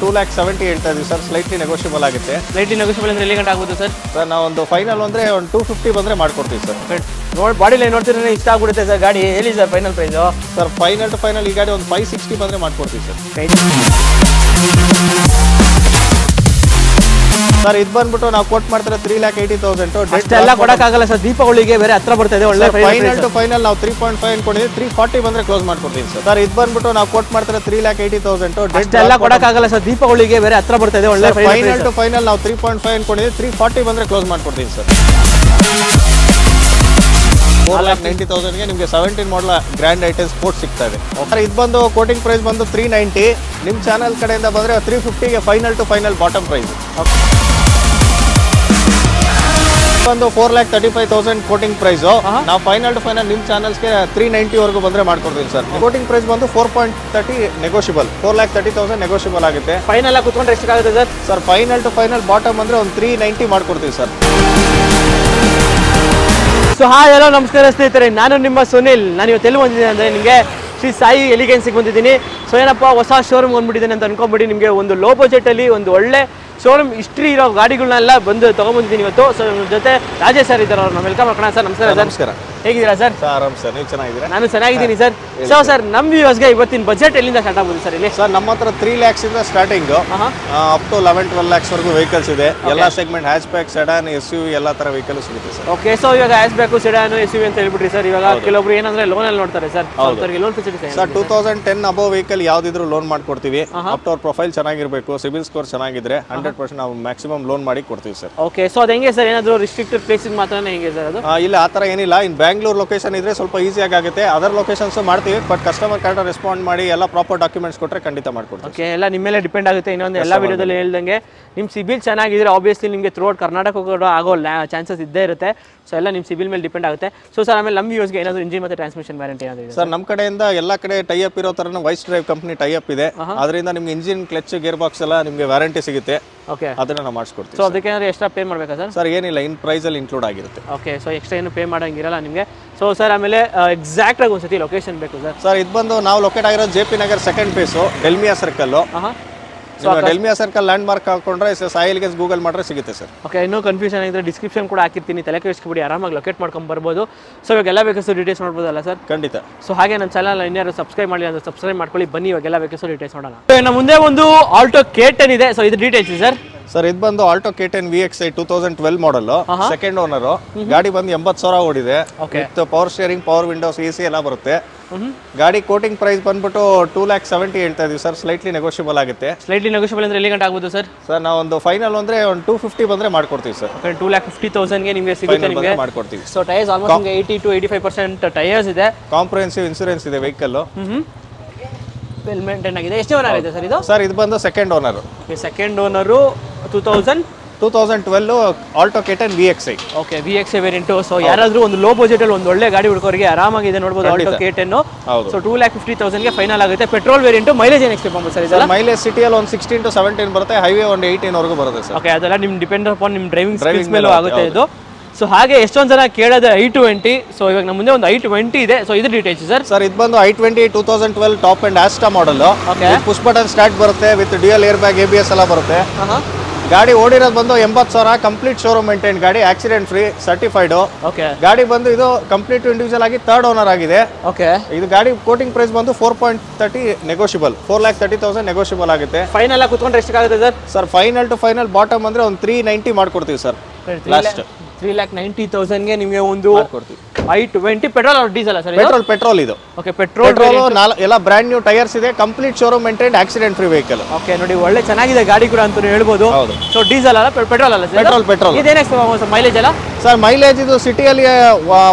Two lakh seventy ಹೇಳ್ತಾ ಇದೀವಿ sir slightly negotiable ಆಗುತ್ತೆ. ಸ್ಲೈಟ್ಲಿ ನೆಗೋಷಿಯಬಲ್ ಅಂದ್ರೆ ಎಲ್ಲಿ ಗಂಟೆ ಆಗ್ಬೋದು ಸರ್ ಸರ್ ನಾವು ಒಂದು ಫೈನಲ್ ಅಂದರೆ ಒಂದು ಟೂ ಫಿಫ್ಟಿ ಬಂದರೆ ಮಾಡ್ಕೊಡ್ತೀವಿ ಸರ್ ನೋಡಿ ಬಾಡಿ ಲೈನ್ ನೋಡ್ತಿದ್ರೆ ಇಷ್ಟ ಆಗ್ಬಿಡುತ್ತೆ ಸರ್ ಗಾಡಿ ಹೇಳಿ sir final price sir final to final ಈ ಗಾಡಿ ಒಂದು ಫೈವ್ ಸಿಕ್ಸ್ಟಿ ಬಂದರೆ ಮಾಡ್ಕೊಡ್ತೀವಿ ಸರ್ ಸರ್ ಇದು ಬಂದ್ಬಿಟ್ಟು ನಾವು ಕೋಟ್ ಮಾಡ್ತಾರೆ ತ್ರೀ ಲ್ಯಾಕ್ ಏಯ್ಟಿ ತೌಸಂಡ್ ಎಲ್ಲ ಕೊಡಕ್ಕಾಗಲ್ಲ ಸರ್ ದೀಪಾವಳಿಗೆ ಬೇರೆ ಹತ್ರ ಬರ್ತಾ ಇದೆ ಒಳ್ಳೆ ಫೈನಲ್ ಟು ಫೈನಲ್ ನಾವು ತ್ರೀ ಪಾಯಿಂಟ್ ಫೈವ್ ಅನ್ಕೊಂಡಿದ್ದೀವಿ ತ್ರೀ ಫಾರ್ಟಿ ಬಂದರೆ ಕ್ಲೋಸ್ ಮಾಡ್ಕೊಡ್ತೀನಿ ಸರ್. ಸರ್ ಇದು ಬಂದ್ಬಿಟ್ಟು ನಾವು ಕೋಟ್ ಮಾಡ್ತಾರೆ ತ್ರೀ ಲ್ಯಾಕ್ ಏಯ್ಟಿ ತೌಸಂಡ್ ಎಲ್ಲ ಕೊಡಕ್ಕಾಗಲ್ಲ ಸರ್ ದೀಪಾವಳಿಗೆ ಬೇರೆ ಹತ್ರ ಬರ್ತಾ ಇದೆ ಒಳ್ಳೆ ಫೈನಲ್ ಟು ಫೈನಲ್ ನಾವು ತ್ರೀ ಪಾಯಿಂಟ್ ಫೈವ್ ಅನ್ಕೊಂಡಿದ್ದೀವಿ ತ್ರೀ ಫಾರ್ಟಿ ಬಂದರೆ ಕ್ಲೋಸ್ ಮಾಡ್ಕೊಡ್ತೀನಿ ಸರ್. ಫೋರ್ ಲ್ಯಾಕ್ ನೈಂಟಿ ತೌಸಂಡ್ಗೆ ನಿಮಗೆ seventeen model grand item sports ಸಿಗ್ತಾ ಇದೆ. ಸರ್ ಇದು ಬಂದು ಕೋಟಿಂಗ್ ಪ್ರೈಸ್ ಬಂದು ತ್ರೀ ನೈಂಟಿ ನಿಮ್ಮ ಚಾನಲ್ ಕಡೆಯಿಂದ ಬಂದರೆ three ಫಿಫ್ಟಿಗೆ final to final bottom price ಒಂದು four lakh thirty five thousand quoting price ನಾವು ಫೈನಲ್ ಟು ಫೈನಲ್ ನಿಮ್ಮ ಚಾನಲ್ಸ್ಗೆ ತ್ರೀ ನೈಂಟಿ ವರೆಗೂ ಬಂದ್ರೆ ಮಾಡ್ಕೊಡ್ತೀವಿ ಸರ್ ಕೋಟಿಂಗ್ ಪ್ರೈಸ್ ಬಂದು four point thirty negotiable four lakh thirty thousand negotiable ಆಗುತ್ತೆ. ಫೈನಲ್ ಆಗಿ ಕುತ್ಕೊಂಡ್ರೆ ಎಷ್ಟಾಗುತ್ತೆ sir sir final to final bottom ಅಂದ್ರೆ ಒಂದು ತ್ರೀ ನೈಂಟಿ ಮಾಡ್ಕೊಡ್ತೀವಿ ಸರ್ ಸೊ ಹಾಯ್ ಹಲೋ ನಮಸ್ಕಾರ ಸ್ನೇಹಿತರೆ. ನಾನು ನಿಮ್ಮ ಸುನಿಲ್. ನಾನು ಇವತ್ತು ಎಲ್ಲಿ ಬಂದಿದ್ದೀನಿ ಅಂದರೆ ನಿಮಗೆ ಶ್ರೀ ಸಾಯಿ ಎಲಿಗೆನ್ಸಿಗೆ ಬಂದಿದ್ದೀನಿ. ಸೊ ಏನಪ್ಪ ಹೊಸ ಶೋರೂಮ್ ಬಂದ್ಬಿಟ್ಟಿದ್ದೀನಿ ಅಂತ ಅನ್ಕೊಂಬಿಡಿ ನಿಮಗೆ ಒಂದು ಲೋ ಬಜೆಟಲ್ಲಿ ಒಂದು ಒಳ್ಳೆ ಶೋರೂಮ್ ಹಿಸ್ಟ್ರಿ ಇರೋ ಗಾಡಿಗಳನ್ನೆಲ್ಲ ಬಂದು ತೊಗೊಂಬಂದಿದ್ದೀನಿ ಇವತ್ತು. ಸೊ ನಮ್ಮ ಜೊತೆ ರಾಜೇಶ್ ಸರ್ ಇದ್ದಾರೆ ಅವ್ರು ವೆಲ್ಕಮ್ ಮಾಡ್ಕೋಣ ಸರ್. ನಮಸ್ಕಾರ ನಮಸ್ಕಾರ. ಹೇಗಿದ್ದೀರಾ ಸರ್? ಆರಾಮ್ ಸರ್. ನೀವು ಚೆನ್ನಾಗಿದ್ದೀರಾ? ನಾನು ಚೆನ್ನಾಗಿದ್ದೀನಿ ಸರ್. ಸೊ ಸರ್ ನಮ್ಮ ವ್ಯೂವರ್ಸ್ಗೆ ಇವತ್ತಿನ ಬಜೆಟ್ ಎಲ್ಲಿಂದ ಸ್ಟಾರ್ಟ್ ಆಗ್ಬೋದು ಸರ್ ಇಲ್ಲಿ? ಸರ್ ನಮ್ಮ ಹತ್ರ ತ್ರೀ ಲ್ಯಾಕ್ಸ್ ಇಂದ starting. Up to eleven twelve lakhs ವರೆಗೂ ವೆಹಿಕಲ್ಸ್ ಇದೆ. ಎಲ್ಲ segment hatchback sedan S U ಎಲ್ಲ ತರ ವೆಹಿಕಲ್ ಸಿಗುತ್ತೆ ಸರ್. ಓಕೆ ಸೊ ಇವಾಗ hatchback sedan S U ಅಂತ ಹೇಳ್ಬಿಟ್ರಿ ಸರ್. ಇವಾಗ ಕೆಲವೊಬ್ರು ಏನಂದ್ರೆ ಲೋನ್ ಅಲ್ಲಿ ನೋಡ್ತಾರೆ ಸರ್. ಅವ್ರಿಗೆ loan facility sir two thousand ten above vehicle ಯಾವ್ದಿದ್ರು loan ಮಾಡ್ಕೊಡ್ತೀವಿ. ಅಪ್ ಟು ಅವ್ರ ಪ್ರೊಫೈಲ್ ಚೆನ್ನಾಗಿರ್ಬೇಕು. ಸಿಬಿಲ್ ಸ್ಕೋರ್ ಚೆನ್ನಾಗಿದ್ರೆ ಹಂಡ್ರೆಡ್ ಪರ್ಸೆಂಟ್ ನಾವು ಮ್ಯಾಕ್ಸಿಮಮ್ ಲೋನ್ ಮಾಡಿ ಕೊಡ್ತೀವಿ ಸರ್. ಓಕೆ ಸೊ ಅದು ಹೆಂಗೆ ಸರ್? ಏನಾದ್ರು ರಿಸ್ಟ್ರಿಕ್ಟೆಡ್ ಪ್ಲೇಸಿಗೆ ಮಾತ್ರ ಹೆಂಗೆ ಸರ್ ಅದು? ಇಲ್ಲ ಆ ಥರ ಏನಿಲ್ಲ. ಇನ್ ಬ್ಯಾಂಗ್ಳೂರ್ ಲೊಕೇಶನ್ ಇದ್ರೆ ಸ್ವಲ್ಪ ಈಸಿಯಾಗಿ ಆಗುತ್ತೆ. ಅದರ್ ಲೊಕೇಶನ್ಸ್ ಮಾಡ್ತೀವಿ ಬಟ್ ಕಸ್ಟಮರ್ ಕರೆಕ್ಟಾಗಿ ರೆಸ್ಪಾಂಡ್ ಮಾಡಿ ಎಲ್ಲ ಪ್ರಾಪರ್ ಡಾಕ್ಯುಮೆಂಟ್ಸ್ ಕೊಟ್ಟರೆ ಖಂಡಿತ ಮಾಡ್ಕೊಡ್ತೀವಿ. ಓಕೆ ಎಲ್ಲ ನಿಮ್ಮ ಮೇಲೆ ಡಿಪೆಂಡ್ ಆಗುತ್ತೆ. ಇನ್ನೊಂದು ಎಲ್ಲ ವಿಡಿಯೋದಲ್ಲಿ ಹೇಳ್ದಂಗೆ ನಿಮ್ಮ ಸಿಬಿಲ್ ಚೆನ್ನಾಗಿದ್ರೆ ಆಬ್ವಿಯಸ್ಲಿ ನಿಮಗೆ ಥ್ರೋಟ್ ಕರ್ನಾಟಕ ಕೂಡ ಆಗೋ ಚಾನ್ಸಸ್ ಇದ್ದೇ ಇರುತ್ತೆ. ಸೊ ಎಲ್ಲ ನಿಮ್ಮ ಸಿಬಿಲ್ ಮೇಲೆ ಡಿಪೆಂಡ್ ಆಗುತ್ತೆ. ಸೊ ಸರ್ ಆಮೇಲೆ ನಮ್ಮ ಯೂಸ್ಗೆ ಏನಾದರೂ ಇಂಜಿನ್ ಮತ್ತು ಟ್ರಾನ್ಸ್ಮಿಷನ್ ವ್ಯಾರಂಟಿ ಏನಾದರೂ ಸರ್ ನಮ್ಮ ಕಡೆಯಿಂದ ಎಲ್ಲ ಕಡೆ ಟೈ ಅಪ್ ಇರೋ ಥರ Wise Drive company tie up ಇದೆ ಅದರಿಂದ ನಿಮ್ಗೆ ಇಂಜಿನ್ ಕ್ಲಚ್ ಗೇರ್ ಬಾಕ್ಸ್ ಎಲ್ಲ ನಿಮಗೆ ವ್ಯಾರಂಟಿ ಸಿಗುತ್ತೆ. ಓಕೆ ಅದನ್ನ ನಾವು ಮಾಡಿಸ್ಕೊಡ್ತೀವಿ ಸೊ ಅದಕ್ಕೆ ಏನಾದರೂ ಎಕ್ಸ್ಟ್ರಾ ಪೇ ಮಾಡಬೇಕಾ ಸರ್? ಸರ್ ಏನಿಲ್ಲ ಇನ್ ಪ್ರೈಸಲ್ಲಿ ಇನ್ಕ್ಲೂಡ್ ಆಗಿರುತ್ತೆ. ಓಕೆ ಸೊ ಎಕ್ಸ್ಟ್ರಾ ಏನು ಪೇ ಮಾಡೋಂಗಿರಲ್ಲ ನಿಮಗೆ. ಸೊ ಸರ್ ಆಮೇಲೆ ಎಕ್ಸಾಕ್ಟಾಗಿ ಒಂದು ಸತಿ ಲೊಕೇಶನ್ ಬೇಕು ಸರ್. ಸರ್ ಇದು ಬಂದು ನಾವು ಲೊಕೇಟ್ ಆಗಿರೋ J P Nagar second phase Dalmia circle Dalmia circle landmark ಹಾಕೊಂಡ್ರೆ ಸಾಯಿಲ್ಗೆ ಗೂಗಲ್ ಮಾಡ್ರೆ ಸಿಗುತ್ತೆ ಸರ್. ಓಕೆ ಇನ್ನೂ ಕನ್ಫ್ಯೂಷನ್ ಆಗಿದ್ರೆ ಡಿಸ್ಕ್ರಿಪ್ಷನ್ ಕೂಡ ಹಾಕಿರ್ತೀನಿ. ತಲೆ ಕೆಡಿಸ್ಕೊಬಿಡಿ ಆರಾಮಾಗಿ ಲೊಕೇಟ್ ಮಾಡ್ಕೊಂಡು ಬರ್ಬೋದು. ಸೊ ಇವಾಗ ಎಲ್ಲ ಬೇಕಷ್ಟು ಡೀಟೇಲ್ಸ್ ನೋಡ್ಬೋದಲ್ಲ ಸರ್? ಖಂಡಿತ. ಸೊ ಹಾಗೆ ನನ್ನ ಚಾನಲ್ ಇನ್ಯಾರು ಸಬ್ಸ್ಕ್ರೈಬ್ ಮಾಡಿ ಅಂದ್ರೆ ಸಬ್ಸ್ಕ್ರೈಬ್ ಮಾಡ್ಕೊಳ್ಳಿ. ಬನ್ನಿ ಇವಾಗೆಲ್ಲ ಬೇಕಷ್ಟು ಡೀಟೇಲ್ಸ್ ನೋಡೋಣ. ಸೊ ಇನ್ನು ಮುಂದೆ ಒಂದು ಆಲ್ಟೋ ಕೆ ಟೆನ್ ಇದೆ. ಸೊ ಇದು ಡೀಟೇಲ್ಸ್ ಸರ್. ಸರ್ ಇದು ಬಂದು Alto K ten V X I two thousand twelve model second owner ಗಾಡಿ ಬಂದು ಎಂಬತ್ತು ಸಾವಿರ ಓಡಿದೆ. With power steering power windows A C ಎಲ್ಲ ಬರುತ್ತೆ. ಗಾಡಿ ಕೋಟಿಂಗ್ ಪ್ರೈಸ್ ಬಂದ್ಬಿಟ್ಟು ಟೂ ಲ್ಯಾಕ್ ಸೆವೆಂಟಿ ಹೇಳ್ತಾ ಇದೀವಿ ಸರ್. ಸ್ಲೈಟ್ಲಿ ನೆಗೋಷಿಯಬಲ್ ಆಗುತ್ತೆ. ಸ್ಲೈಟ್ಲಿ ನೆಗೋಷಿಯಬಲ್ ಅಂದ್ರೆ ಎಲ್ಲಿ ಗಂಟೆ ಆಗ್ಬೋದು ಸರ್? ಸರ್ ನಾವು ಒಂದು ಫೈನಲ್ ಅಂದ್ರೆ ಒಂದು ಟೂ ಫಿಫ್ಟಿ ಬಂದ್ರೆ ಮಾಡ್ಕೊಡ್ತೀವಿ ಸರ್. ಟೂ ಲ್ಯಾಕ್ ಫಿಫ್ಟಿ ತೌಸಂಡ್ಗೆ ನಿಮಗೆ ಸಿಗುತ್ತೆ ನಿಮಗೆ. ಮಾಡ್ಕೊಡ್ತೀವಿ. ಸೊ ಟೈರ್ಸ್ ಆಲ್ಮೋಸ್ಟ್ ನಿಮಗೆ eighty to eighty five percent tyres ಇದೆ. ಕಾಂಪ್ರಹೆನ್ಸಿವ್ ಇನ್ಸೂರೆನ್ಸ್ ಇದೆ ವೆಹಿಕಲ್ ವೆಲ್ ಮೇಂಟೈನ್ ಆಗಿದೆ. ಎಷ್ಟು ಓನರ್ ಆಗಿದೆ ಸರ್ ಇದು? ಸರ್ ಇದು ಬಂದು second owner second owner two thousand two thousand twelve Alto K ten V X I okay V X variant so ಯಾರಾದರೂ ಒಂದು ಲೋ ಬಜೆಟಲ್ಲಿ ಒಂದು ಒಳ್ಳೆ ಗಾಡಿ ಹುಡುಕೋರಿಗೆ ಆರಾಮಾಗಿದೆ ನೋಡ್ಬೋದು ಆಲ್ಟೋ ಕೆ ಟೆನ್ನು ಹೌದು ಸೊ ಟೂ ಲ್ಯಾಕ್ ಫಿಫ್ಟಿ ತೌಸಂಡ್ಗೆ ಫೈನಲ್ ಆಗುತ್ತೆ. ಪೆಟ್ರೋಲ್ ವೇರಿಯಂಟು ಮೈಲೇಜ್ ಏನು ಎಕ್ಸ್ಪೆಕ್ಟ್ ಮಾಡ್ಬೋದು ಸರ್ ಇದೆಲ್ಲ? ಮೈಲೇಜ್ ಸಿಟಿಯಲ್ಲಿ ಒಂದು ಸಿಕ್ಸ್ಟೀನ್ ಟು ಸೆವೆಂಟೀನ್ ಬರುತ್ತೆ ಹೈವೇ ಒಂದು ಏಯ್ಟೀನ್ ವರೆಗೂ ಬರುತ್ತೆ ಸರ್ ಓಕೆ ಅದೆಲ್ಲ ನಿಮ್ಮ ಡಿಪೆಂಡ್ ಅಪಾನ್ ನಿಮ್ಮ ಡ್ರೈವಿಂಗ್ ಸ್ಕಿಲ್ಸ್ ಮೇಲೂ ಆಗುತ್ತೆ ಇದು. ಸೊ ಹಾಗೆ ಎಷ್ಟೊಂದು ಜನ ಕೇಳೋದು ಐ ಟ್ವೆಂಟಿ ಸೊ ಇವಾಗ ನಮ್ಮ ಮುಂದೆ ಒಂದು ಐ ಟ್ವೆಂಟಿ ಇದೆ. ಸೊ ಇದು ಡೀಟೇಲ್ಸ್ ಸರ್ ಸರ್ ಇದು ಬಂದು I twenty two thousand twelve top end Asta model okay push button start ಬರುತ್ತೆ with dual air bag A B S ಎಲ್ಲ ಬರುತ್ತೆ. ಹಾಂ ಗಾಡಿ ಓಡಿರೋದು ಬಂದು ಎಂಬತ್ತು ಸಾವಿರ ಕಂಪ್ಲೀಟ್ ಶೋರೂಮ್ ಮೇಂಟೈನ್ ಗಾಡಿ ಆಕ್ಸಿಡೆಂಟ್ ಫ್ರೀ ಸರ್ಟಿಫೈಡು ಓಕೆ ಗಾಡಿ ಬಂದು ಇದು ಕಂಪ್ಲೀಟ್ ಇಂಡಿವಿಜುವಲ್ ಆಗಿ ಥರ್ಡ್ ಓನರ್ ಆಗಿದೆ. ಓಕೆ ಇದು ಗಾಡಿ ಕೋಟಿಂಗ್ ಪ್ರೈಸ್ ಬಂದು four point thirty negotiable four lakh thirty thousand negotiable ಆಗುತ್ತೆ. ಫೈನಲ್ ಆಗಿ ಕುತ್ಕೊಂಡ್ರೆ ಎಷ್ಟಾಗುತ್ತೆ sir? Sir final to final bottom ಅಂದ್ರೆ ಒಂದು ತ್ರೀ ನೈಂಟಿ ಮಾಡ್ಕೊಡ್ತೀವಿ sir last three lakh ninety ತೌಸಂಡ್ಗೆ ನಿಮಗೆ ಒಂದು ಕೊಡ್ತೀವಿ I twenty petrol diesel sir petrol petrol ಇದು. ಓಕೆ ಪೆಟ್ರೋಲ್ ಎಲ್ಲ ಬ್ರ್ಯಾಂಡ್ ನ್ಯೂ ಟೈರ್ಸ್ ಇದೆ complete showroom maintain accident free vehicle okay ನೋಡಿ ಒಳ್ಳೆ ಚೆನ್ನಾಗಿದೆ ಗಾಡಿ ಕೂಡ ಅಂತ ಹೇಳ್ಬೋದು. ಸೊ ಡೀಸೆಲ್ ಅಲ್ಲ ಪೆಟ್ರೋಲ್ ಅಲ್ಲ ಪೆಟ್ರೋಲ್ ಪೆಟ್ರೋಲ್. ಇದೇನೇ ಸರ್ ಮೈಲೇಜ್ ಅಲ್ಲ ಸರ್ ಮೈಲೇಜ್ ಇದು ಸಿಟಿಯಲ್ಲಿ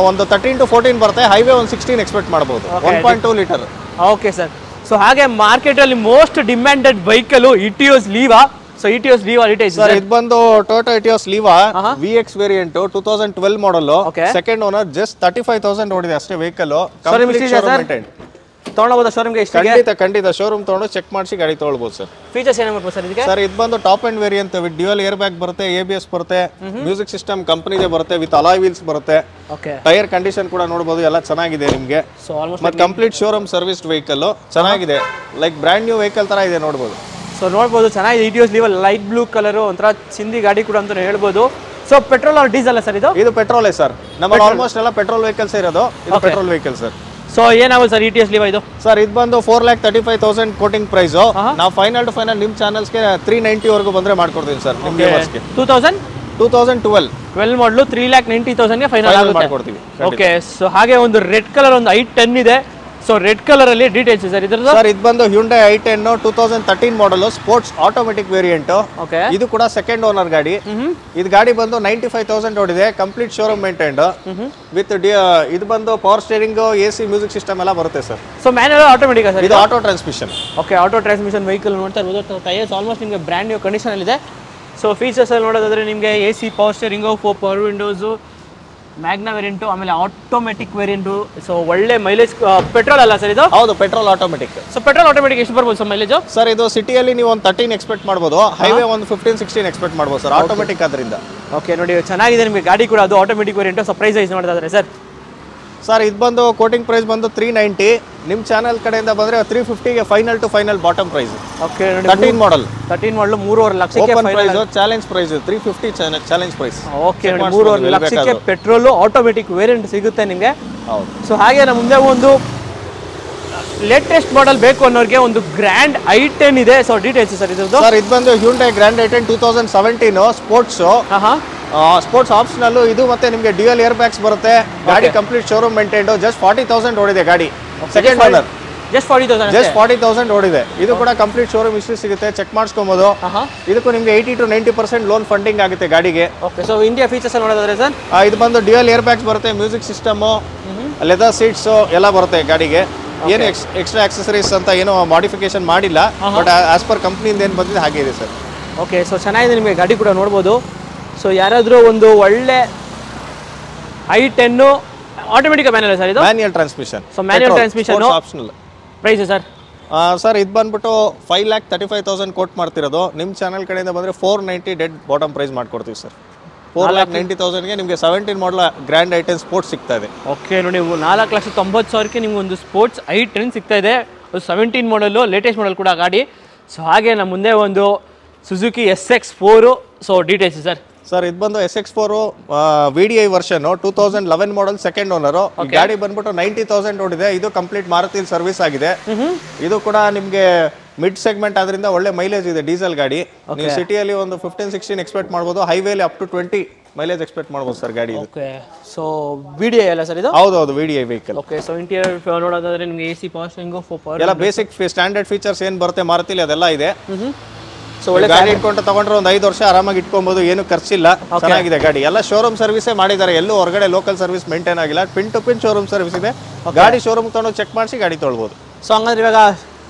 ಒಂದು ತರ್ಟೀನ್ ಟು ಫೋರ್ಟೀನ್ ಬರುತ್ತೆ ಹೈವೇ ಒಂದು ಸಿಕ್ಸ್ಟೀನ್ ಎಕ್ಸ್ಪೆಕ್ಟ್ ಮಾಡಬಹುದು one point two litre okay sir so ಹಾಗೆ ಮಾರ್ಕೆಟಲ್ಲಿ most demanded vehicle Etios Liva so Etios Liva details sir ಇದು ಬಂದು Toyota Etios Liva V X variant two thousand twelve model. Second owner just thirty five thousand ನೋಡಿದೆ ಅಷ್ಟೇ vehicle ತಗೊಳ್ಬೋದು ಶೋರೂಮ್ಗೆ ಖಂಡಿತ ಖಂಡಿತ. Showroom ತಗೊಂಡು ಚೆಕ್ ಮಾಡಿಸಿ ಗಾಡಿ ತೊಗೊಳ್ಬೋದು ಸರ್ ಫೀಚರ್ಸ್ ಸರ್ ಇದಕ್ಕೆ? ಸರ್ ಇದು ಬಂದು top end variant with dual air bag ಬರುತ್ತೆ ಎ ಬಿ ಎಸ್ ಬರುತ್ತೆ ಮ್ಯೂಸಿಕ್ ಸಿಸ್ಟಮ್ ಕಂಪನಿದೆ ಬರುತ್ತೆ ವಿತ್ ಅಲಾಯ್ ವೀಲ್ಸ್ ಬರುತ್ತೆ. ಟೈರ್ ಕಂಡೀಷನ್ ಕೂಡ ನೋಡಬಹುದು ಎಲ್ಲ ಚೆನ್ನಾಗಿದೆ ನಿಮಗೆ. ಮತ್ತೆ ಕಂಪ್ಲೀಟ್ ಶೋರೂಮ್ ಸರ್ವಿಸ್ಡ್ ವೆಹಿಕಲ್ ಚೆನ್ನಾಗಿದೆ. ಲೈಕ್ ಬ್ರ್ಯಾಂಡ್ ನ್ಯೂ ವೆಹಿಕಲ್ ತರ ಇದೆ ನೋಡ್ಬೋದು. ಸೊ ನೋಡ್ಬೋದು ಚೆನ್ನಾಗಿದೆ ಇಟಿಯೋಸ್ ಲೀವಲ್ ಲೈಟ್ ಬ್ಲೂ ಕಲರು ಒಂಥರ ಚಿಂದಿ ಗಾಡಿ ಕೂಡ ಅಂತ ಹೇಳ್ಬೋದು. So petrol or diesel sir ಇದು? ಇದು ಪೆಟ್ರೋಲೇ ಸರ್ ನಮ್ಮ ಆಲ್ಮೋಸ್ಟ್ ಎಲ್ಲ ಪೆಟ್ರೋಲ್ ವೆಹಿಕಲ್ಸ್ ಇರೋದು. ಇದು ಪೆಟ್ರೋಲ್ ವೆಹಿಕಲ್ ಸರ್ ಸೊ ಏನಾಗುತ್ತೆ sir E T S Liva ಇದು? ಸರ್ ಇದು ಬಂದು four lakh thirty five thousand quoting price ನಾವು ಫೈನಲ್ ಟು ಫೈನಲ್ ನಿಮ್ಮ ಚಾನಲ್ಸ್ಗೆ ತ್ರೀ ನೈಂಟಿ ವರೆಗೂ ಬಂದ್ರೆ ಮಾಡ್ಕೊಡ್ತೀವಿ ಸರ್ ನಿಮ್ಮ ವ್ಯೂವರ್ಸ್ಗೆ two thousand two thousand twelve twelve model three lakh ninety ತೌಸಂಡ್ಗೆ final final ಆಗುತ್ತೆ. ಮಾಡ್ಕೊಡ್ತೀವಿ ಓಕೆ ಸೊ ಹಾಗೆ ಒಂದು ರೆಡ್ ಕಲರ್ ಒಂದು ಐ ಟೆನ್ ಇದೆ. ಸೊ ರೆಡ್ ಕಲರ್ ಅಲ್ಲಿ ಡೀಟೇಲ್ಸ್ ಸರ್ ಇದ್ರದ್ದು? ಸರ್ ಇದು ಬಂದು Hyundai i ten two thousand thirteen model sports automatic variant okay ಇದು ಕೂಡ ಸೆಕೆಂಡ್ ಓನರ್ ಗಾಡಿ. ಇದು ಗಾಡಿ ಬಂದು ನೈಂಟಿ ಫೈವ್ ತೌಸಂಡ್ ಓಡಿದೆ ಕಂಪ್ಲೀಟ್ ಶೋರೂಮ್ ಮೇಂಟೈನ್ಡ್ ವಿತ್ ಇದು ಬಂದು power steering A C music system ಎಲ್ಲ ಬರುತ್ತೆ sir so manual automatic sir ಇದು auto transmission okay auto transmission vehicle ನೋಡ್ತಾ ಇರ್ಬೋದು. ಟೈರ್ಸ್ ಆಲ್ಮೋಸ್ಟ್ ನಿಮಗೆ ಬ್ರ್ಯಾಂಡ್ ನ್ಯೂ ಕಂಡೀಷನ್ ಇದೆ ಸೊ ಫೀಚರ್ಸ್ ಅಲ್ಲಿ ನೋಡೋದಾದ್ರೆ ನಿಮಗೆ A C power steering four power windows Magna variant ಆಮೇಲೆ ಆಟೋಮೆಟಿಕ್ ವೇರಿಯಂಟು ಸೊ ಒಳ್ಳೆ ಮೈಲೇಜ್ ಪೆಟ್ರೋಲ್ ಅಲ್ಲ ಸರ್ ಇದು? ಹೌದು petrol automatic so petrol automatic ಎಷ್ಟು ಬರ್ಬೋದು ಸರ್ ಮೈಲೇಜ್ ಸರ್ ಇದು ಸಿಟಿಯಲ್ಲಿ ನೀವು ಒಂದು ತರ್ಟೀನ್ ಎಕ್ಸ್ಪೆಕ್ಟ್ ಮಾಡ್ಬೋದು. ಹೈವೇ ಒಂದು ಫಿಫ್ಟೀನ್ ಸಿಕ್ಸ್ಟೀನ್ ಎಕ್ಸ್ಪೆಕ್ಟ್ ಮಾಡ್ಬೋದು ಸರ್ ಆಟೋಮೆಟಿಕ್ ಅದರಿಂದ ಓಕೆ ನೋಡಿ ಚೆನ್ನಾಗಿದೆ ನಿಮಗೆ ಗಾಡಿ ಕೂಡ ಅದು automatic variant so price is sir. Sir ಇದು ಬಂದು ಕೋಟಿಂಗ್ ಪ್ರೈಸ್ ಬಂದು ತ್ರೀ ನೈಂಟಿ ನಿಮ್ಮ ಚಾನಲ್ ಕಡೆಯಿಂದ ಬಂದರೆ three ಫಿಫ್ಟಿಗೆ final to final bottom price okay thirteen model thirteen model ಮೂರುವರೆ lakh price challenge price three fifty challenge price okay ಮೂರುವರೆ ಲಕ್ಷಕ್ಕೆ petrol automatic variant ಸಿಗುತ್ತೆ ನಿಮಗೆ. ಹೌದು. ಸೊ ಹಾಗೆ ನಮ್ಮ ಮುಂದೆ ಒಂದು ಲೇಟೆಸ್ಟ್ ಮಾಡೆಲ್ ಬೇಕು ಅನ್ನೋರಿಗೆ ಒಂದು ಗ್ರ್ಯಾಂಡ್ ಐ ಟೆನ್ ಇದೆ. ಸೊ ಡೀಟೇಲ್ಸ್ ಸರ್ ಇದ್ರದ್ದು? ಸರ್ ಇದು ಬಂದು Hyundai Grand I ten two thousand seventeen sports ಹಾಂ ಹಾಂ. ಸ್ಪೋರ್ಟ್ಸ್ ಆಪ್ಷನಲ್ಲೂ ಇದು ಮತ್ತೆ ನಿಮಗೆ ಡ್ಯೂಯಲ್ ಏರ್ ಬ್ಯಾಗ್ಸ್ ಬರುತ್ತೆ. ಗಾಡಿ complete showroom maintained just forty thousand ಓಡಿದೆ ಗಾಡಿ. Second owner just forty thousand just forty thousand ಓಡಿದೆ. ಇದು ಕೂಡ ಕಂಪ್ಲೀಟ್ ಶೋರೂಮ್ ಹಿಸ್ಟ್ರಿ ಸಿಗುತ್ತೆ ಚೆಕ್ ಮಾಡಿಸ್ಕೊಬೋದು. ಹಾಂ ಇದಕ್ಕೂ ನಿಮಗೆ eighty to ninety percent loan funding ಆಗುತ್ತೆ ಗಾಡಿಗೆ. ಓಕೆ ಸೊ ಇಂಡಿಯಾ ಫೀಚರ್ಸ್ ನೋಡೋದಾದ್ರೆ ಸರ್? ಇದು ಬಂದು ಡ್ಯೂಯಲ್ ಏರ್ ಬ್ಯಾಗ್ಸ್ ಬರುತ್ತೆ ಮ್ಯೂಸಿಕ್ ಸಿಸ್ಟಮು ಲೆದರ್ ಸೀಟ್ಸು ಎಲ್ಲ ಬರುತ್ತೆ ಗಾಡಿಗೆ. ಏನು ಎಕ್ಸ್ ಎಕ್ಸ್ಟ್ರಾ ಆಕ್ಸೆಸರೀಸ್ ಅಂತ ಏನು ಮಾಡಿಫಿಕೇಶನ್ ಮಾಡಿಲ್ಲ ಬಟ್ ಆಸ್ ಪರ್ ಕಂಪ್ನಿಯಿಂದ ಏನು ಬಂದಿದೆ ಹಾಗೆ ಇದೆ ಸರ್. ಓಕೆ ಸೊ ಚೆನ್ನಾಗಿದೆ ನಿಮಗೆ ಗಾಡಿ ಕೂಡ ನೋಡ್ಬೋದು. ಸೊ ಯಾರಾದರೂ ಒಂದು ಒಳ್ಳೆ I ten automatic manual sir ಇದು? Manual transmission so manual transmission optional price sir? Sir ಇದು ಬಂದ್ಬಿಟ್ಟು five lakh thirty five thousand quote ಮಾಡ್ತಿರೋದು. ನಿಮ್ಮ ಚಾನಲ್ ಕಡೆಯಿಂದ ಬಂದರೆ four ninety dead bottom price ಮಾಡ್ಕೊಡ್ತೀವಿ ಸರ್. ಫೋರ್ ಲ್ಯಾಕ್ ನೈಂಟಿ ತೌಸಂಡ್ಗೆ ನಿಮಗೆ seventeen model Grand I ten sports ಸಿಗ್ತಾ ಇದೆ. ಓಕೆ ನೋಡಿ ನೀವು ನಾಲ್ಕು ಲಕ್ಷ ತೊಂಬತ್ತು ಸಾವಿರಕ್ಕೆ ನಿಮ್ಗೆ ಒಂದು ಸ್ಪೋರ್ಟ್ಸ್ ಐ ಟೆನ್ ಸಿಗ್ತಾ ಇದೆ. ಸೆವೆಂಟೀನ್ ಮಾಡಲು ಲೇಟೆಸ್ಟ್ ಮಾಡಲ್ ಕೂಡ ಗಾಡಿ. ಸೊ ಹಾಗೆ ನಮ್ಮ ಮುಂದೆ ಒಂದು Suzuki S X four so details sir. Sir ಇದು ಬಂದು S X four V D I version two thousand eleven model second owner ಗಾಡಿ ಬಂದ್ಬಿಟ್ಟು ನೈಂಟಿ ತೌಸಂಡ್ ಓಡಿದೆ. ಇದು ಕಂಪ್ಲೀಟ್ ಮಾರುತಿ ಸರ್ವಿಸ್ ಆಗಿದೆ. ಇದು ಕೂಡ ನಿಮಗೆ ಮಿಡ್ ಸೆಗ್ಮೆಂಟ್ ಆದ್ರಿಂದ ಒಳ್ಳೆ ಮೈಲೇಜ್ ಇದೆ ಡೀಸೆಲ್ ಗಾಡಿ. ನೀವು ಸಿಟಿಯಲ್ಲಿ ಒಂದು ಫಿಫ್ಟೀನ್ ಸಿಕ್ಸ್ಟೀನ್ ಎಕ್ಸ್ಪೆಕ್ಟ್ ಮಾಡ್ಬೋದು. ಹೈವೇಲಿ up to twenty mileage expect ಮಾಡ್ಬೋದು ಸರ್ ಗಾಡಿ ಓಕೆ ಸೊ ವಿಡಿಯೋ ಅಲ್ಲ ಸರ್ ಇದು? ಹೌದು ಹೌದು V D I vehicle okay so interior ನೋಡೋದಾದ್ರೆ ನಿಮಗೆ A C power steering four power ಎಲ್ಲ ಬೇಸಿಕ್ ಸ್ಟ್ಯಾಂಡರ್ಡ್ ಫೀಚರ್ಸ್ ಏನು ಬರುತ್ತೆ ಮಾರುತಿಲಿ ಅದೆಲ್ಲ ಇದೆ. ಸೊ ಒಳ್ಳೆ ಗಾಡಿ ಇಟ್ಕೊಂಡು ತಗೊಂಡ್ರೆ ಒಂದು ಐದು ವರ್ಷ ಆರಾಮಾಗಿ ಇಟ್ಕೊಬಹುದು ಏನು ಖರ್ಚಿಲ್ಲ. ಚೆನ್ನಾಗಿದೆ ಗಾಡಿ. ಎಲ್ಲ ಶೋರೂಮ್ ಸರ್ವಿಸೇ ಮಾಡಿದ್ದಾರೆ. ಎಲ್ಲೂ ಹೊರಗಡೆ ಲೋಕಲ್ ಸರ್ವಿಸ್ ಮೇಂಟೈನ್ ಆಗಿಲ್ಲ. Pin to pin showroom service ಇದೆ. ಗಾಡಿ ಶೋರೂಮ್ ತಗೊಂಡು ಚೆಕ್ ಮಾಡಿಸಿ ಗಾಡಿ ತೊಳ್ಬೋದು. ಸೊ ಹಂಗಂದ್ರೆ ಇವಾಗ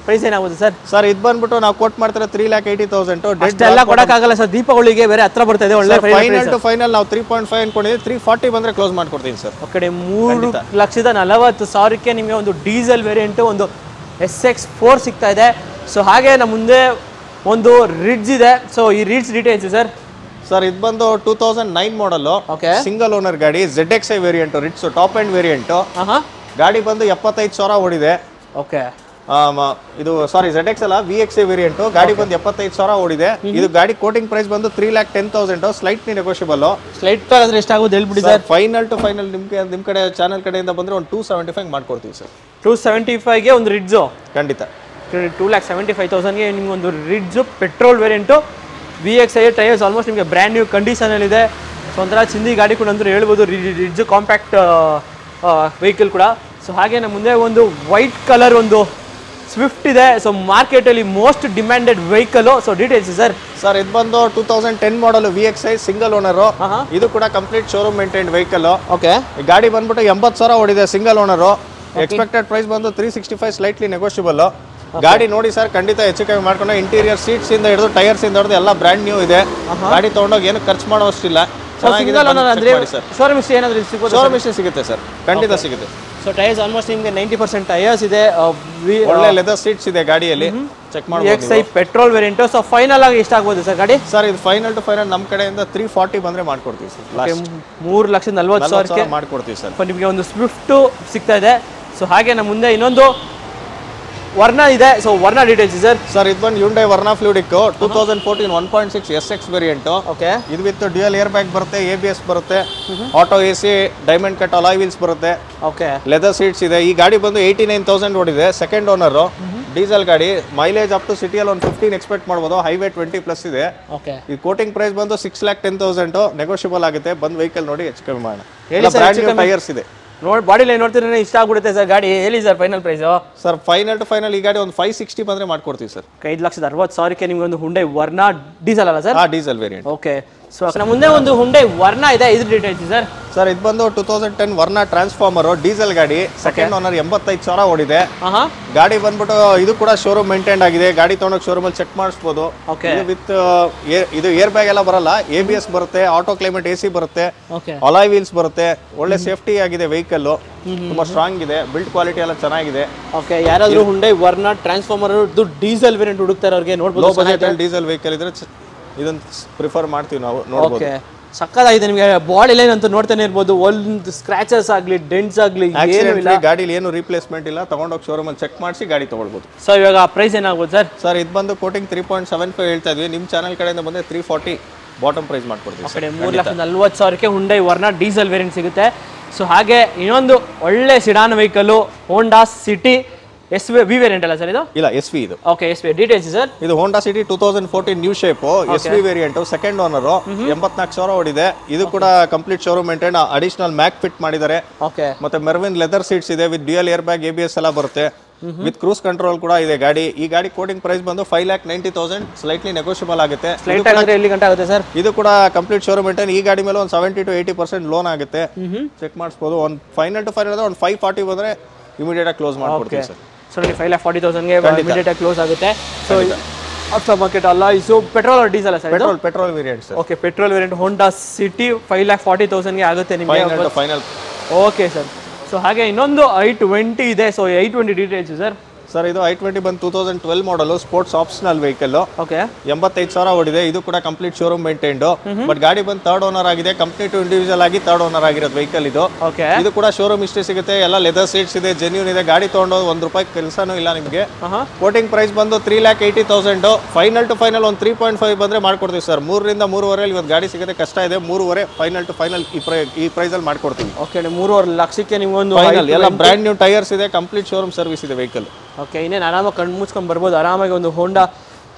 ಪ್ರೈಸ್ ಏನಾಗುತ್ತೆ ಸರ್? ಸರ್ ಇದು ಬಂದ್ಬಿಟ್ಟು ನಾವು ಕೋಟ್ ಮಾಡ್ತಾರೆ ತ್ರೀ ಲ್ಯಾಕ್ ಏಯ್ಟಿ ತೌಸಂಡ್ ಎಲ್ಲ ಕೊಡಕ್ಕಾಗಲ್ಲ ಸರ್. ದೀಪಾವಳಿಗೆ ಬೇರೆ ಹತ್ರ ಬರ್ತಾ ಇದೆ. ಒಳ್ಳೆ ಫೈನಲ್ ಟು ಫೈನಲ್ ನಾವು ತ್ರೀ ಪಾಯಿಂಟ್ ಫೈವ್ ಅನ್ಕೊಂಡಿದ್ದೀವಿ ತ್ರೀ ಫಾರ್ಟಿ ಬಂದ್ರೆ ಕ್ಲೋಸ್ ಮಾಡ್ಕೊಡ್ತೀನಿ ಸರ್. ಕಡೆ ಮೂರು ಲಕ್ಷದ ನಲವತ್ತು ಸಾವಿರಕ್ಕೆ ನಿಮಗೆ ಒಂದು ಡೀಸೆಲ್ ವೇರಿಯಂಟು ಒಂದು ಎಸ್ ಎಕ್ಸ್ ಫೋರ್ ಸಿಗ್ತಾ ಇದೆ. ಸೊ ಹಾಗೆ ನಮ್ಮ ಮುಂದೆ ಒಂದು ರಿಡ್ಜ್ ಇದೆ. ಸೊ ಈ ರಿಡ್ಜ್ ಡೀಟೇಲ್ಸ್ ಸರ್? ಸರ್ ಇದು ಬಂದು two thousand nine model okay single owner ಗಾಡಿ Z X I variant Ritz top end variant ಗಾಡಿ ಬಂದು ಎಪ್ಪತ್ತೈದು ಸಾವಿರ ಓಡಿದೆ. ಓಕೆ ಇದು ಸಾರಿ ಝೆಡ್ ಎಕ್ಸ್ ಅಲ್ಲ ವಿ ಎಕ್ಸ್ ಐ ವೇರಿಯಂಟ್ ಗಾಡಿ ಬಂದು ಎಪ್ಪತ್ತೈದು ಸಾವಿರ ಓಡಿದೆ. ಇದು ಗಾಡಿ ಕೋಟಿಂಗ್ ಪ್ರೈಸ್ ಬಂದು three lakh ten thousand slight negotiable slight ಆದ್ರೆ ಎಷ್ಟಾಗುತ್ತೆ ಹೇಳ್ಬಿಡಿ ಸರ್ ಫೈನಲ್ ಟು ಫೈನಲ್ ನಿಮ್ಗೆ ನಿಮ್ಮ ಕಡೆ ಚಾನಲ್ ಕಡೆಯಿಂದ ಬಂದ್ರೆ ಒಂದು ಟೂ ಸೆವೆಂಟಿ ಫೈವ್ ಮಾಡ್ಕೊಡ್ತೀವಿ ಸರ್. ಟೂ ಸೆವೆಂಟಿ ಫೈವ್ಗೆ ಒಂದು ರಿಡ್ಜು ಖಂಡಿತ. ಟೂ ಲ್ಯಾಕ್ ಸೆವೆಂಟಿ ಫೈವ್ ತೌಸಂಡ್ಗೆ ನಿಮ್ಗೆ ಒಂದು Ritz petrol variant V X I tyres almost ನಿಮಗೆ ಬ್ರ್ಯಾಂಡ್ ನ್ಯೂ ಕಂಡೀಷನಲ್ಲಿದೆ ಸೊ ಒಂಥರ ಚಿಂದಿ ಗಾಡಿ ಕೂಡ ಅಂದ್ರೆ ಹೇಳ್ಬೋದು ರಿಡ್ಜು ಕಾಂಪ್ಯಾಕ್ಟ್ ವೆಹಿಕಲ್ ಕೂಡ. ಸೊ ಹಾಗೆ ನಮ್ಮ ಮುಂದೆ ಒಂದು ವೈಟ್ ಕಲರ್ ಒಂದು ಸ್ವಿಫ್ಟ್ ಇದೆ. ಸೊ ಮಾರ್ಕೆಟಲ್ಲಿ most demanded vehicle so details sir sir ಇದು ಬಂದು two thousand ten model V X I single owner ಇದು ಕೂಡ complete showroom maintained vehicle okay ಗಾಡಿ ಬಂದ್ಬಿಟ್ಟು ಎಂಬತ್ತು ಸಾವಿರ ಓಡಿದೆ ಸಿಂಗಲ್ ಓನರು ಎಕ್ಸ್ಪೆಕ್ಟೆಡ್ ಪ್ರೈಸ್ ಬಂದು three sixty five slightly negotiable ಗಾಡಿ ನೋಡಿ ಸರ್ ಖಂಡಿತ ಹೆಚ್ಚು ಕಮ್ಮಿ ಮಾಡ್ಕೊಂಡು ಇಂಟೀರಿಯರ್ ಸೀಟ್ಸ್ ಇಂದ ಹಿಡಿದು ಟೈರ್ಸ್ ಇಂದ ಹಿಡಿದು ಎಲ್ಲ ಬ್ರ್ಯಾಂಡ್ ನ್ಯೂ ಇದೆ. ಗಾಡಿ ತಗೊಂಡೋಗಿ ಏನು ಖರ್ಚು ಮಾಡೋ ಅಷ್ಟಿಲ್ಲ ಸಿಂಗಲ್ ಓನರ್ ಅಂದರೆ ಸರ್. ಶೋರೂಮ್ ಇಷ್ಟು ಸಿಗುತ್ತೆ ಸರ್. ಖಂಡಿತ ಸಿಗುತ್ತೆ. ಸೊ ಟೈರ್ಸ್ ಆಲ್ಮೋಸ್ಟ್ ನಿಮಗೆ ನೈಂಟಿ ಪರ್ಸೆಂಟ್ ಟೈರ್ಸ್ ಇದೆ. ಒಳ್ಳೆ ಲೆದರ್ ಸೀಟ್ಸ್ ಇದೆ ಗಾಡಿಯಲ್ಲಿ. ಚೆಕ್ ಮಾಡಿ X I petrol variant so final ಆಗಿ ಎಷ್ಟಾಗ್ಬೋದು ಸರ್ ಗಾಡಿ? ಸರ್ ಇದು ಫೈನಲ್ ಟು ಫೈನಲ್ ನಮ್ಮ ಕಡೆಯಿಂದ ತ್ರೀ ಫಾರ್ಟಿ ಬಂದ್ರೆ ಮಾಡ್ಕೊಡ್ತೀವಿ ಸರ್ ಮೂರು ಲಕ್ಷದ ನಲ್ವತ್ತು ಸಾವಿರಕ್ಕೆ ಮಾಡ್ಕೊಡ್ತೀವಿ ಸರ್. ನಿಮಗೆ ಒಂದು ಸ್ವಿಫ್ಟು ಸಿಗ್ತಾ ಇದೆ. ಸೊ ಹಾಗೆ ನಮ್ಮ ಮುಂದೆ ಇನ್ನೊಂದು ವರ್ಣ ಇದೆ ಸೊ ವರ್ಣ ಡೀಟೇಲ್ಸ್ ಸರ್ ಸರ್ ಇದು ಬಂದು Hyundai Verna Fluidic two thousand fourteen one point six S X variant okay ಇದು ವಿತ್ ಡ್ಯೂಯಲ್ ಏರ್ ಬ್ಯಾಗ್ ಬರುತ್ತೆ ಎ ಬಿ ಎಸ್ ಬರುತ್ತೆ auto A C diamond cut alloy wheels ಬರುತ್ತೆ. Okay leather seats ಇದೆ. ಈ ಗಾಡಿ ಬಂದು ಏಯ್ಟಿ ನೈನ್ ತೌಸಂಡ್ ಓಡಿದೆ second owner diesel ಗಾಡಿ ಮೈಲೇಜ್ ಅಪ್ ಟು ಸಿಟಿಯಲ್ಲಿ ಒಂದು ಫಿಫ್ಟೀನ್ ಎಕ್ಸ್ಪೆಕ್ಟ್ ಮಾಡ್ಬೋದು ಹೈವೇ ಟ್ವೆಂಟಿ ಪ್ಲಸ್ ಇದೆ. ಓಕೆ ಈ ಕೋಟಿಂಗ್ ಪ್ರೈಸ್ ಬಂದು six lakh ten thousand negotiable ಆಗುತ್ತೆ. ಬಂದು ವೆಹಿಕಲ್ ನೋಡಿ ಹೆಚ್ಚು ಕಮ್ಮಿ ಮಾಡೋಣ. ಟೈರ್ಸ್ ಇದೆ. ನೋಡಿ ಬಾಡಿ ಲೈನ್ ನೋಡ್ತಿದ್ರೆ ಇಷ್ಟ ಆಗ್ಬಿಡುತ್ತೆ ಸರ್ ಗಾಡಿ. ಹೇಳಿ sir final price sir final to final ಈ ಗಾಡಿ ಒಂದು ಫೈವ್ ಸಿಕ್ಸ್ಟಿ ಬಂದ್ರೆ ಮಾಡ್ಕೊಡ್ತೀವಿ ಸರ್. ಐದು ಲಕ್ಷದ ಅರವತ್ತು ಸಾವಿರಕ್ಕೆ ನಿಮಗೆ ಒಂದು ಹುಂಡೆ ವರ್ನಾ ಡೀಸೆಲ್ ಅಲ್ಲ ಸರ್? ಆ ಡೀಸೆಲ್ ವೇರಿಯಂಟ್ ಓಕೆ ಸೊ ಮುಂದೆ ಒಂದು ಹುಂಡೆ ವರ್ಣ ಇದೆ. ಇದ್ರ ಡೀಟೇಲ್ಸ್ ಸರ್. ಸರ್ ಇದು ಬಂದು two thousand ten Verna transformer diesel ಗಾಡಿ. ಸೆಕೆಂಡ್ ಓನರ್ ಎಂಬತ್ತೈದು ಸಾವಿರ ಓಡಿದೆ. ಗಾಡಿ ಬಂದ್ಬಿಟ್ಟು ಇದು ಕೂಡ ಶೋರೂಮ್ ಮೇಂಟೈನ್ ಆಗಿದೆ. ಗಾಡಿ ತೊಗೊಂಡೋಗಿ ಶೋರೂಮಲ್ಲಿ ಚೆಕ್ ಮಾಡಿಸ್ಬೋದು. ಇದು ವಿತ್ ಇದು ಏರ್ ಬ್ಯಾಗ್ ಎಲ್ಲ ಬರಲ್ಲ. ಎ ಬಿ ಎಸ್ ಬರುತ್ತೆ ಆಟೋ ಕ್ಲೈಮೇಟ್ ಎ ಸಿ ಬರುತ್ತೆ. ಅಲಾಯ್ ವೀಲ್ಸ್ ಬರುತ್ತೆ. ಒಳ್ಳೆ ಸೇಫ್ಟಿ ಆಗಿದೆ ವೆಹಿಕಲ್ ತುಂಬಾ ಸ್ಟ್ರಾಂಗ್ ಇದೆ. ಬಿಲ್ಡ್ ಕ್ವಾಲಿಟಿ ಎಲ್ಲ ಚೆನ್ನಾಗಿದೆ. ಓಕೆ ಯಾರಾದ್ರೂ ಹುಂಡೆ ವರ್ಣ ಟ್ರಾನ್ಸ್ಫಾರ್ಮರ್ ಇದು ಡೀಸೆಲ್ ವೇರಿಯಂಟ್ ಹುಡುಕ್ತಾರೆ ಅವ್ರಿಗೆ ನೋಡ್ಬೋದು ಡೀಸೆಲ್ ವೆಹಿಕಲ್ ಇದ್ರೆ ಇದನ್ನ ಪ್ರಿಫರ್ ಮಾಡ್ತೀವಿ ನಾವು ನೋಡ್ಬೋದು. ಓಕೆ ಸಕ್ಕದಾಗಿದೆ ನಿಮಗೆ. ಬಾಡಿ ಲೈನ್ ಅಂತ ನೋಡ್ತಾನೆ ಇರ್ಬೋದು. ಒಂದು ಸ್ಕ್ರಾಚಸ್ ಆಗಲಿ ಡೆಂಟ್ಸ್ ಆಗಲಿ ಏನು ಇಲ್ಲ. ಗಾಡಿಲಿ ಏನು ರಿಪ್ಲೇಸ್ಮೆಂಟ್ ಇಲ್ಲ. ತಗೊಂಡೋಗಿ ಶೋರೂಮಲ್ಲಿ ಚೆಕ್ ಮಾಡಿಸಿ ಗಾಡಿ ತಗೊಳ್ಬೋದು. ಸರ್ ಇವಾಗ ಪ್ರೈಸ್ ಏನಾಗ್ಬೋದು ಸರ್ ಸರ್ ಇದು ಬಂದು quoting three point seven five ಹೇಳ್ತಾ ಇದ್ವಿ. ನಿಮ್ಮ ಚಾನಲ್ ಕಡೆಯಿಂದ ಬಂದರೆ ತ್ರೀ ಫಾರ್ಟಿ ಬಾಟಮ್ ಪ್ರೈಸ್ ಮಾಡ್ಕೊಡ್ತೀವಿ ಕಡೆ ಮೂರು ಲಕ್ಷ ನಲ್ವತ್ತು ಸಾವಿರಕ್ಕೆ ಹುಂಡೈ ವರ್ಣ ಡೀಸೆಲ್ ವೇರಿಯಂಟ್ ಸಿಗುತ್ತೆ. ಸೊ ಹಾಗೆ ಇನ್ನೊಂದು ಒಳ್ಳೆ sedan vehicle Honda City S V variant ಅಲ್ಲ ಸರ್ ಇದು? ಇಲ್ಲ ಎಸ್ ವಿ ಇದು. Okay S V details sir ಇದು Honda City two thousand fourteen new shape S V variant second owner ಎಂಬತ್ನಾಲ್ಕು ಸಾವಿರ ಓಡಿದೆ. ಇದು ಕೂಡ complete showroom maintain additional mag fit ಮಾಡಿದ್ದಾರೆ. ಓಕೆ ಮತ್ತೆ ಮೆರ್ವಿನ್ ಲೆದರ್ ಸೀಟ್ಸ್ ಇದೆ with dual air bag A B S ಎಲ್ಲ ಬರುತ್ತೆ. ವಿತ್ ಕ್ರೂಸ್ ಕಂಟ್ರೋಲ್ ಕೂಡ ಇದೆ ಗಾಡಿ. ಈ ಗಾಡಿ ಕೋಟಿಂಗ್ ಪ್ರೈಸ್ ಬಂದು five lakh ninety thousand slightly negotiable ಆಗುತ್ತೆ. ಆಗುತ್ತೆ ಸರ್ ಇದು ಕೂಡ ಕಂಪ್ಲೀಟ್ ಶೋರೂಮ್ ಮೇಂಟೈನ್ ಈ ಗಾಡಿ ಮೇಲೆ ಒಂದು seventy to eighty percent loan ಆಗುತ್ತೆ. ಚೆಕ್ ಮಾಡಿಸ್ಬೋದು. ಒಂದು ಫೈನಲ್ ಟು ಫೈನಲ್ ಒಂದು ಫೈವ್ ಫಾರ್ಟಿ ಬಂದ್ರೆ ಇಮಿಡಿಯೇಟ್ ಆಗಿ ಕ್ಲೋಸ್ ಮಾಡ್ಕೊಡ್ತೀವಿ sir so five lakh forty ತೌಸಂಡ್ಗೆ immediate close ಆಗುತ್ತೆ. ಸೊ ಆಫ್ಟರ್ ಮಾರ್ಕೆಟ್ ಅಲ್ಲ ಇದು petrol or diesel sir petrol petrol variant sir okay petrol variant Honda City five lakh forty ತೌಸಂಡ್ಗೆ ಆಗುತ್ತೆ ನಿಮಗೆ final final okay sir so ಹಾಗೆ ಇನ್ನೊಂದು I twenty ಇದೆ. So I twenty details sir sir ಇದು I twenty ಬಂದು two thousand twelve model sports optional vehicle okay. ಎಂಬತ್ತೈದು ಸಾವಿರ ಓಡಿದೆ. ಇದು ಕೂಡ ಕಂಪ್ಲೀಟ್ ಶೋರೂಮ್ ಮೇಂಟೈನ್ಡ್ ಬಟ್ ಗಾಡಿ ಬಂದು ಥರ್ಡ್ ಓನರ್ ಆಗಿದೆ. ಕಂಪ್ನಿ ಟು ಇಂಡಿವಿಜುವಲ್ ಆಗಿ ತರ್ಡ್ ಓನರ್ ಆಗಿರೋದು ವೆಹಿಕಲ್ ಇದು. ಓಕೆ. ಇದು ಕೂಡ ಶೋರೂಮ್ ಇಷ್ಟೇ ಸಿಗುತ್ತೆ. ಎಲ್ಲ ಲೆದರ್ ಸೀಟ್ಸ್ ಇದೆ ಜೆನ್ಯೂನ್ ಇದೆ. ಗಾಡಿ ತೊಗೊಂಡು ಒಂದು ರೂಪಾಯಿ ಕೆಲಸನೂ ಇಲ್ಲ ನಿಮಗೆ. ಕೋಟಿಂಗ್ ಪ್ರೈಸ್ ಬಂದು three lakh eighty thousand final to final ಒಂದು ತ್ರೀ ಪಾಯಿಂಟ್ ಫೈವ್ ಬಂದ್ರೆ ಮಾಡ್ಕೊಡ್ತೀವಿ ಸರ್. ಮೂರರಿಂದ ಮೂರುವರೆ ಇವತ್ತು ಗಾಡಿ ಸಿಗುತ್ತೆ. ಕಷ್ಟ ಇದೆ. ಮೂರುವರೆ ಫೈನಲ್ ಟು ಫೈನಲ್ ಈ ಪ್ರೈ ಈ ಪ್ರೈಸಲ್ಲಿ ಮಾಡ್ಕೊಡ್ತೀವಿ. ಓಕೆ ಮೂರುವರೆ ಲಕ್ಷಕ್ಕೆ ನಿಮ್ಗೊಂದು ಫೈನಲ್ ಎಲ್ಲ ಬ್ರ್ಯಾಂಡ್ ನ್ಯೂ ಟೈರ್ಸ್ ಇದೆ. ಕಂಪ್ಲೀಟ್ ಶೋರೂಮ್ ಸರ್ವಿಸ್ ಇದೆ ವೆಹಿಕಲ್ ಓಕೆ ಇನ್ನೇನು ಆರಾಮಾಗಿ ಕಣ್ಣು ಮುಚ್ಕೊಂಡು ಬರ್ಬೋದು. ಆರಾಮಾಗಿ ಒಂದು Honda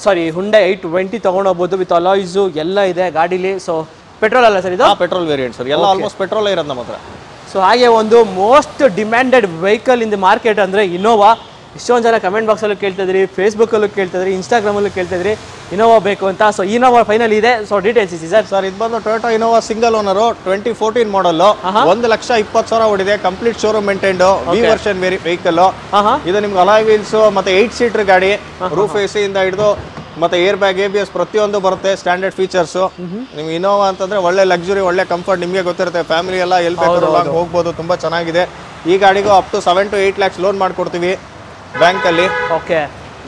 sorry Hyundai eight twenty ತೊಗೊಂಡೋಗ್ಬೋದು with alloys ಎಲ್ಲ ಇದೆ ಗಾಡೀಲಿ. ಸೊ ಪೆಟ್ರೋಲ್ ಅಲ್ಲ ಸರ್ ಇದು? Petrol variant sir. ಎಲ್ಲ ಆಲ್ಮೋಸ್ಟ್ ಪೆಟ್ರೋಲ್ ಇರೋದು ನಮ್ಮ ಹತ್ರ ಸೊ ಹಾಗೆ ಒಂದು most demanded vehicle in the market ಅಂದರೆ ಇನೋವಾ ಇಷ್ಟೊಂದು ಜನ ಕಮೆಂಟ್ ಬಾಕ್ಸಲ್ಲೂ ಕೇಳ್ತಿದ್ರಿ ಫೇಸ್ಬುಕ್ಕಲ್ಲೂ ಕೇಳ್ತಿದ್ರಿ ಇನ್ಸ್ಟಾಗ್ರಾಮಲ್ಲೂ ಕೇಳ್ತಿದ್ರಿ ಇನೋವಾ ಬೇಕು ಅಂತ. ಸೊ ಇನೋವಾ ಫೈನಲ್ ಇದೆ. ಸೊ ಡೀಟೇಲ್ಸ್ ಇದೆ ಸರ್ ಸರ್ ಇದು ಬಂದು Toyota Innova single owner twenty fourteen model ಒಂದು ಲಕ್ಷ ಇಪ್ಪತ್ತು ಸಾವಿರ ಓಡಿದೆ. Complete showroom maintained V version vehicle ಇದು ನಿಮ್ಗೆ ಅಲಾಯ್ ವೀಲ್ಸ್ ಮತ್ತೆ ಏಯ್ಟ್ ಸೀಟರ್ ಗಾಡಿ. ರೂಫ್ ಎ ಇಂದ ಹಿಡಿದು ಮತ್ತೆ air bag A B S ಪ್ರತಿಯೊಂದು ಬರುತ್ತೆ ಸ್ಟ್ಯಾಂಡರ್ಡ್ ಫೀಚರ್ಸ್ ನಿಮ್ಗೆ ಇನೋವಾ ಅಂತಂದ್ರೆ ಒಳ್ಳೆ ಲಕ್ಸುರಿ ಒಳ್ಳೆ ಕಂಫರ್ಟ್ ನಿಮಗೆ ಗೊತ್ತಿರುತ್ತೆ. ಫ್ಯಾಮಿಲಿ ಎಲ್ಲ ಎಲ್ಲಿ ಬೇಕಾದ್ರೂ ಹೋಗ್ಬೋದು. ತುಂಬಾ ಚೆನ್ನಾಗಿದೆ. ಈ ಗಾಡಿಗೂ up to seven to eight lakhs loan ಮಾಡ್ಕೊಡ್ತೀವಿ. ಬ್ಯಾಂಕಲ್ಲಿ. ಓಕೆ.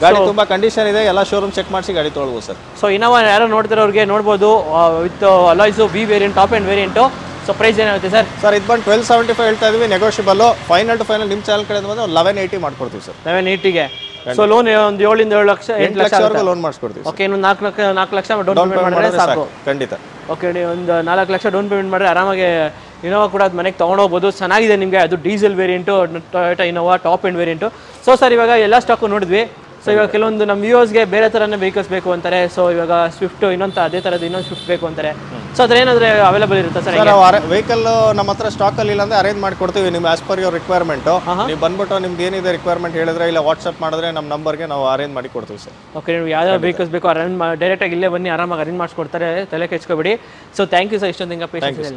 ಗಾಡಿ ತುಂಬಾ ಕಂಡೀಷನ್ ಇದೆ ಎಲ್ಲ ಶೋರೂಮ್ ಚೆಕ್ ಮಾಡಿಸಿ ಗಾಡಿ ತೊಗೊಳ್ಬೋದು ಸರ್. ಸೊ ಇನೋವಾ ಯಾರೋ ನೋಡ್ತಿರೋರಿಗೆ ನೋಡ್ಬೋದು with alloys B variant top end variant so price ಏನಾಗುತ್ತೆ ಸರ್? ಸರ್ ಇದು ಬಂದು ಟ್ವೆಲ್ ಸೆವೆಂಟಿ ಫೈವ್ ಹೇಳ್ತಾ ಇದೀವಿ ನೆಗೋಷಿಯಬಲ್ ಫೈನಲ್ ಟು ಫೈನಲ್ ನಿಮ್ಮ ಚಾನಲ್ ಕಡೆ ಬಂದು ಲೆವೆನ್ ಏಯ್ಟಿ ಮಾಡ್ಕೊಡ್ತೀವಿ ಸರ್. ಲೆವೆನ್ ಏಯ್ಟಿಗೆ ಸೊ ಲೋನ್ ಒಂದು ಏಳಿಂದ ಏಳು ಲಕ್ಷ ಎಂಟು ಲಕ್ಷ ಲಕ್ಷವರೆಗೂ ಲೋನ್ ಮಾಡಿಸ್ಕೊಡ್ತೀವಿ ಓಕೆ ಇನ್ನೊಂದು ನಾಲ್ಕು ಲಕ್ಷ ನಾಲ್ಕು ಲಕ್ಷ ಡೌನ್ ಪೇಮೆಂಟ್ ಮಾಡಿದ್ರೆ ಸಾಕು. ಖಂಡಿತ. ಓಕೆ ಒಂದು ನಾಲ್ಕು ಲಕ್ಷ ಡೌನ್ ಪೇಮೆಂಟ್ ಮಾಡಿದ್ರೆ ಆರಾಮಾಗಿ ಇನೋವಾ ಕೂಡ ಅದು ಮನೆಗೆ ತೊಗೊಂಡೋಗ್ಬೋದು. ಚೆನ್ನಾಗಿದೆ ನಿಮಗೆ. ಅದು diesel variant Toyota Innova top end variant so sir ಇವಾಗ ಎಲ್ಲ ಸ್ಟಾಕು ನೋಡಿದ್ವಿ. ಸೊ ಇವಾಗ ಕೆಲವೊಂದು ನಮ್ಮ ವ್ಯೂವರ್ಸ್ಗೆ ಬೇರೆ ಥರನೇ ವೆಹಿಕಲ್ಸ್ ಬೇಕು ಅಂತಾರೆ. ಸೊ ಇವಾಗ ಸ್ವಿಫ್ಟ್ ಇನ್ನೊಂದು ಅದೇ ಥರದ್ದು ಇನ್ನೊಂದು ಸ್ವಿಫ್ಟ್ ಬೇಕು ಅಂತಾರೆ. ಸೊ ಅದ್ರ ಏನಾದ್ರೆ ಅವೈಲೇಬಲ್ ಇರುತ್ತೆ ಸರ್ ವೆಹಿಕಲ್ ನಮ್ಮ ಹತ್ರ ಸ್ಟಾಕ್ ಅಲ್ಲಿ ಇಲ್ಲ ಅಂದ್ರೆ ಅರೇಂಜ್ ಮಾಡಿ ಕೊಡ್ತೀವಿ. ನಿಮ್ಮ ಆಸ್ ಪರ್ ಯುವರ್ ರಿಕ್ವೈರ್ಮೆಂಟ್ ನೀವು ಬಂದ್ಬಿಟ್ಟು ನಿಮ್ಗೆ ಏನಿದೆ ರಿಕ್ವೈರ್ಮೆಂಟ್ ಹೇಳಿದ್ರೆ ಇಲ್ಲ ವಾಟ್ಸಪ್ ಮಾಡಿದ್ರೆ ನಮ್ಮ ನಂಬರ್ಗೆ ನಾವು ಅರೇಂಜ್ ಮಾಡಿ ಕೊಡ್ತೀವಿ ಸರ್ ಓಕೆ ನೀವು ಯಾವ್ಯಾವ ವೆಹಿಕಲ್ಸ್ ಬೇಕು ಅರೇಂಜ್ ಡೈರೆಕ್ಟಾಗಿ ಇಲ್ಲೇ ಬನ್ನಿ. ಆರಾಮಾಗಿ ಅರೇಂಜ್ ಮಾಡಿಸ್ಕೊಡ್ತಾರೆ. ತಲೆ ಕೆಚ್ಕೊಬೇಡಿ ಸೊ ಥ್ಯಾಂಕ್ ಯು ಸರ್ ಇಷ್ಟೊಂದು ಹಿಂಗೆ ಪೇಷನ್ಸ್